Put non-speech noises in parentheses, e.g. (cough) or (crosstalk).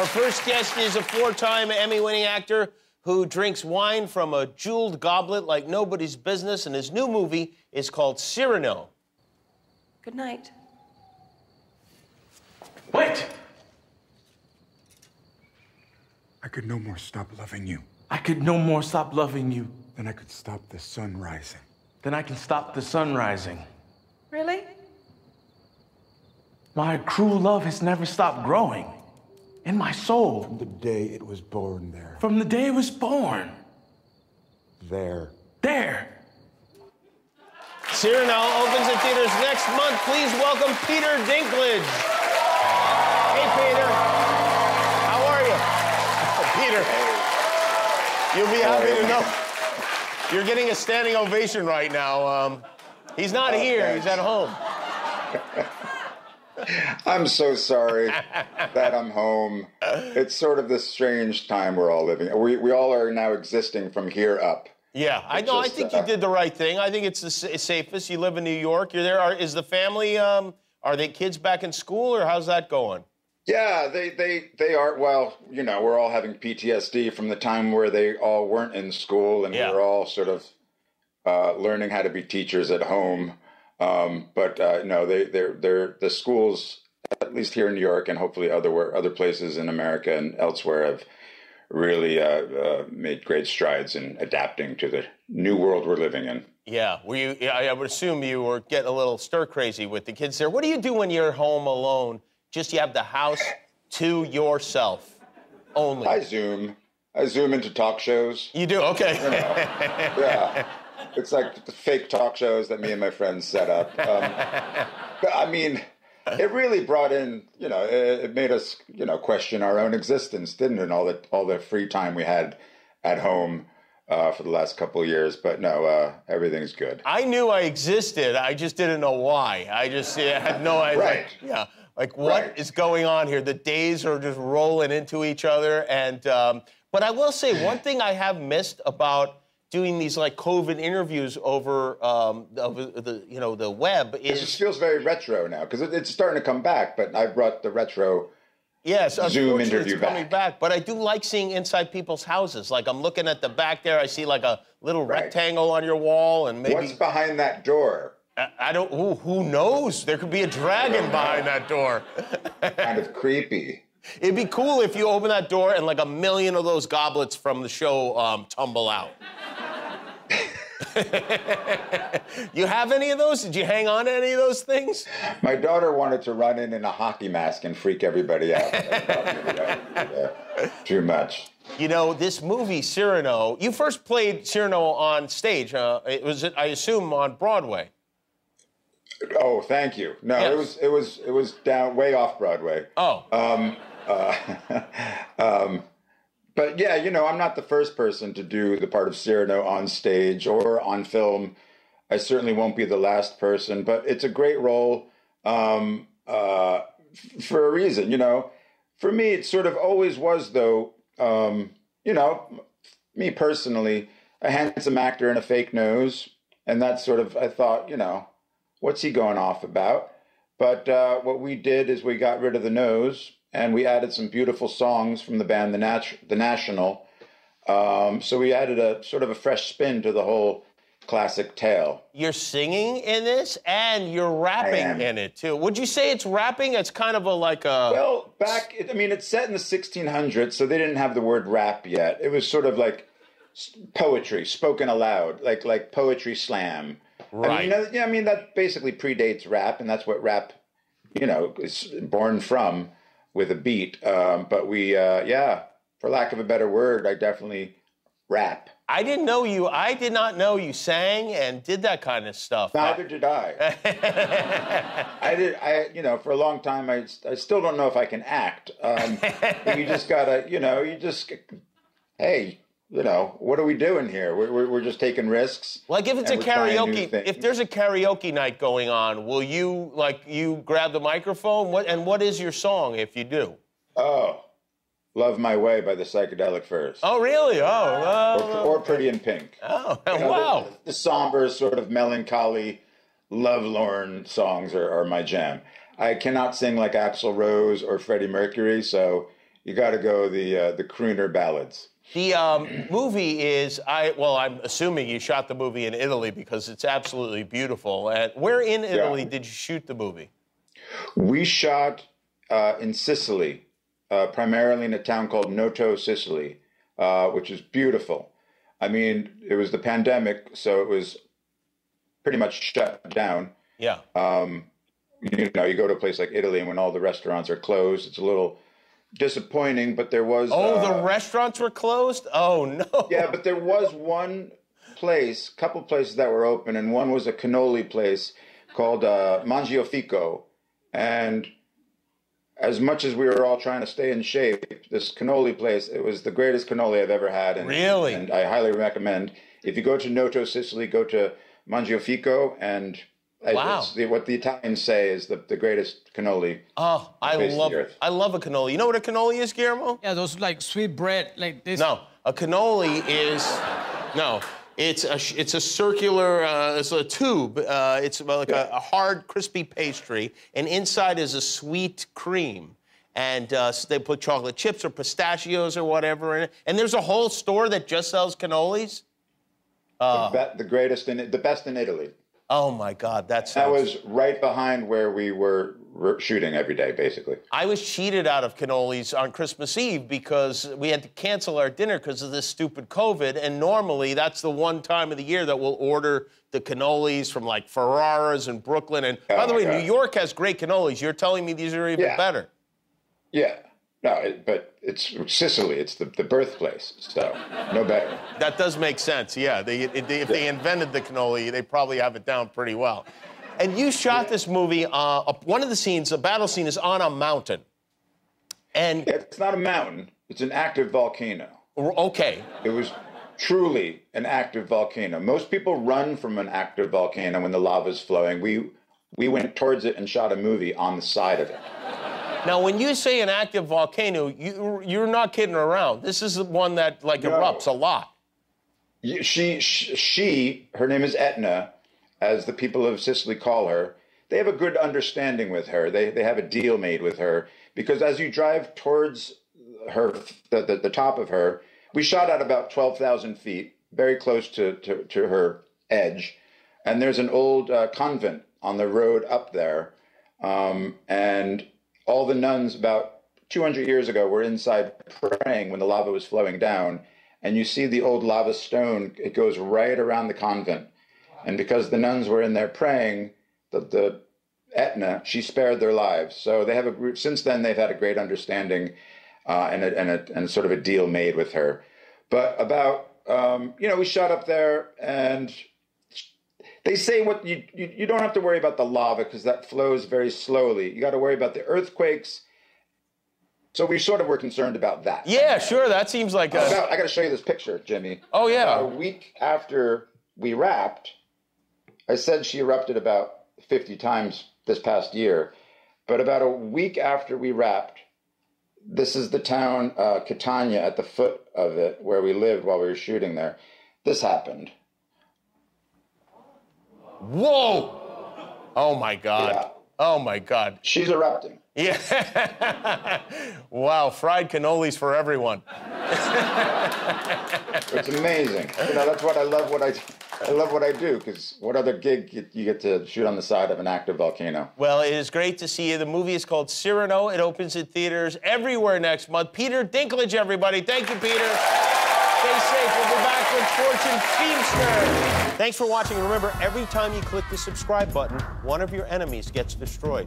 Our first guest is a four time Emmy winning actor who drinks wine from a jeweled goblet like nobody's business, and his new movie is called Cyrano. Good night. Wait! I could no more stop loving you I could no more stop loving you than I could stop the sun rising. than I can stop the sun rising. Really? My cruel love has never stopped growing in my soul From The day it was born there. from the day it was born. There. There. Cyrano opens in theaters next month. Please welcome Peter Dinklage. Hey, Peter. How are you? (laughs) Peter. You'll be happy to know. You're getting a standing ovation right now. Um, he's not here, he's at home. (laughs) I'm so sorry that I'm home. It's sort of this strange time we're all living. We, we all are now existing from here up. Yeah, I It's know. I think uh, you did the right thing. I think it's the safest. You live in New York. You're there. Are, is the family? Um, are they kids back in school, or how's that going? Yeah, they, they, they are, well, you know, we're all having PTSD from the time where they all weren't in school and Yeah. we we're all sort of uh, learning how to be teachers at home. Um, but uh, no, they, they're, they're, the schools, at least here in New York and hopefully other, other places in America and elsewhere, have really uh, uh, made great strides in adapting to the new world we're living in. Yeah. Were you? Yeah, I would assume you were getting a little stir crazy with the kids there. What do you do when you're home alone? Just you have the house to yourself only. I Zoom. I Zoom into talk shows. you do okay. (laughs) Yeah. It's like the fake talk shows that me and my friends set up. Um, but I mean, it really brought in, you know, it, it made us, you know, question our own existence, didn't it? And all the all the free time we had at home uh, for the last couple of years. But no, uh, everything's good. I knew I existed. I just didn't know why. I just yeah, had no idea. Right. Yeah. Like what is Right. going on here? The days are just rolling into each other. And um, but I will say (clears throat) one thing I have missed about doing these like COVID interviews over um, over the you know the web It is just feels very retro now because it, it's starting to come back. But I brought the retro. Yes, Zoom interview it's coming back. But I do like seeing inside people's houses. Like I'm looking at the back there, I see like a little Right. rectangle on your wall, and maybe What's behind that door? I, I don't. Who, who knows? There could be a dragon behind that door. Kind of creepy. (laughs) It'd be cool if you open that door and like a million of those goblets from the show um, tumble out. (laughs) you have any of those? Did you hang on to any of those things? My daughter wanted to run in in a hockey mask and freak everybody out. I thought, you know, yeah, too much. You know, this movie, Cyrano, you first played Cyrano on stage. Uh, it was, I assume, on Broadway. Oh, thank you. No, Yes. it was it was it was down way off Broadway. Oh. Um, uh, (laughs) um, but yeah, you know, I'm not the first person to do the part of Cyrano on stage or on film. I certainly won't be the last person, but it's a great role um, uh, for a reason. You know, for me, it sort of always was, though. Um, you know, me personally, a handsome actor and a fake nose, and that's sort of I thought, you know, what's he going off about? But uh, what we did is we got rid of the nose and we added some beautiful songs from the band The, Nat- the National. Um, so we added a sort of a fresh spin to the whole classic tale. You're singing in this and you're rapping in it too. Would you say it's rapping? It's kind of a like a. Well, back, I mean, it's set in the 1600s, so they didn't have the word rap yet. It was sort of like poetry, spoken aloud, like like poetry slam. Right. I mean, yeah, I mean that basically predates rap, and that's what rap, you know, is born from with a beat. Um, but we, uh, yeah, for lack of a better word, I definitely rap. I didn't know you. I did not know you sang and did that kind of stuff. Neither did I. (laughs) I did. I you know for a long time I, I still don't know if I can act. Um, you just gotta you know you just hey you know what are we doing here? We're we're, we're just taking risks. Like if it's a and we're trying new karaoke, if there's a karaoke night going on, will you like you grab the microphone? What and what is your song if you do? oh, love my way by the psychedelic furs. Oh really? Oh, uh, or Pretty in Pink. oh, You know, wow. The, the somber, sort of melancholy, lovelorn songs are, are my jam. I cannot sing like Axl Rose or Freddie Mercury, so you got to go the uh, the crooner ballads. The um, movie is I well, I'm assuming you shot the movie in Italy because it's absolutely beautiful. And where in Italy did you shoot the movie? We shot uh, in Sicily, uh, primarily in a town called Noto, Sicily, uh, which is beautiful. I mean, it was the pandemic, so it was pretty much shut down. Yeah. Um, you know, you go to a place like Italy, and when all the restaurants are closed, it's a little disappointing. But there was oh, uh, the restaurants were closed. Oh (laughs) no. yeah, but there was one place, couple places that were open, and one was a cannoli place called uh, Mangiafico, and as much as we were all trying to stay in shape, this cannoli place, it was the greatest cannoli I've ever had. And, Really? And I highly recommend. If you go to Noto, Sicily, go to Mangiafico, and Wow. the, what the Italians say is the, the greatest cannoli. Oh, I Face the love earth. I love a cannoli. You know what a cannoli is, Guillermo? Yeah, those like sweet bread, like this. No, a cannoli is no. It's a it's a circular uh, it's a tube. Uh, it's like a, a hard, crispy pastry, and inside is a sweet cream. And uh, s- they put chocolate chips or pistachios or whatever in it. And there's a whole store that just sells cannolis. Uh. the, be- the greatest in the best in Italy. Oh my God, that's That was right behind where we were shooting every day, basically. I was cheated out of cannolis on Christmas Eve because we had to cancel our dinner because of this stupid COVID. And normally, that's the one time of the year that we'll order the cannolis from like Ferraras in Brooklyn. And oh by Oh, the way, God. New York has great cannolis. You're telling me these are even Yeah. better. Yeah. No, it, but it's Sicily. It's the, the birthplace. So no better. That does make sense. Yeah, they, if they, if they invented the cannoli, they probably have it down pretty well. And you shot this movie. Uh, up- one of the scenes, a battle scene, is on a mountain. And It's not a mountain. It's an active volcano. okay, It was truly an active volcano. Most people run from an active volcano when the lava's flowing. We we went towards it and shot a movie on the side of it. Now, when you say an active volcano, you, you're not kidding around. This is the one that like No. erupts a lot. She, she, her name is Etna, as the people of Sicily call her. They have a good understanding with her. They, they have a deal made with her because as you drive towards her, the, the, the top of her, we shot at about 12,000 feet, very close to, to, to her edge. And there's an old uh, convent on the road up there. Um, and all the nuns about 200 years ago were inside praying when the lava was flowing down. And you see the old lava stone, it goes right around the convent. And because the nuns were in there praying, the, the Etna, she spared their lives. So they have a since then, they've had a great understanding uh, and, a, and, a, and sort of a deal made with her. But about, um, you know, we shot up there and they say what you, you, you don't have to worry about the lava because that flows very slowly. You got to worry about the earthquakes. So we sort of were concerned about that. Yeah, sure. That seems like a. About, I got to show you this picture, Jimmy. Oh, yeah. About a week after we wrapped, I said she erupted about 50 times this past year. But about a week after we wrapped, this is the town, uh, Catania, at the foot of it, where we lived while we were shooting there. This happened. Whoa! Oh my God. Yeah. Oh my God. She's erupting. Yeah. (laughs) wow, fried cannolis for everyone. It's amazing. you know, that's what I love. What I, I love what I do because what other gig you, you get to shoot on the side of an active volcano? Well, it is great to see you. The movie is called Cyrano. It opens in theaters everywhere next month. Peter Dinklage, everybody. Thank you, Peter. Stay safe. We'll be back with Fortune Feimster. Thanks for watching. Remember, every time you click the subscribe button, one of your enemies gets destroyed.